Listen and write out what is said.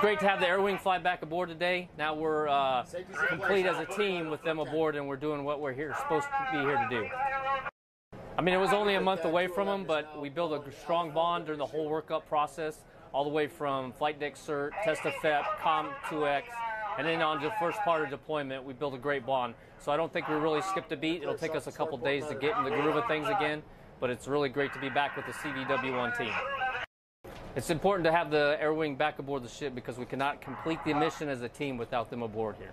great to have the Air Wing fly back aboard today. Now we're uh, complete as a team with them aboard, and we're doing what we're here supposed to be here to do. I mean, it was only a month away from them, but we built a strong bond during the whole workup process, all the way from flight deck cert, TSTA FEP, COM 2X, and then on the first part of deployment, we built a great bond. So I don't think we really skipped a beat. It'll take us a couple days to get in the groove of things again, but it's really great to be back with the CVW1 team. It's important to have the Air Wing back aboard the ship because we cannot complete the mission as a team without them aboard here.